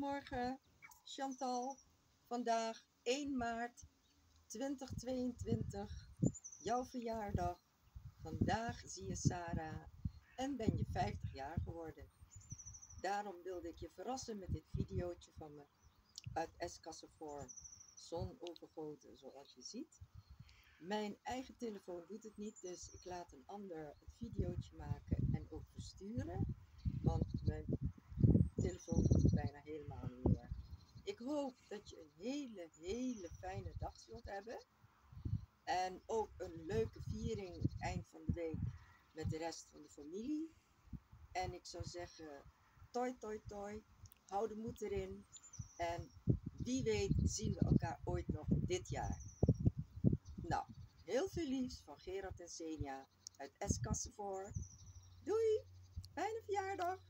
Goedemorgen, Chantal. Vandaag 1 maart 2022, jouw verjaardag. Vandaag zie je Sarah en ben je 50 jaar geworden. Daarom wilde ik je verrassen met dit videootje van me uit Escassevoort. Zon overgoten, zoals je ziet. Mijn eigen telefoon doet het niet, dus ik laat een ander het videootje maken en ook versturen. Want mijn telefoon doet het bijna helemaal niet meer. Ik hoop dat je een hele, hele fijne dag zult hebben. En ook een leuke viering eind van de week met de rest van de familie. En ik zou zeggen, toi toi toi, hou de moed erin. En wie weet zien we elkaar ooit nog dit jaar. Nou, heel veel liefs van Gerard en Senja uit Eskassevoort. Doei, fijne verjaardag!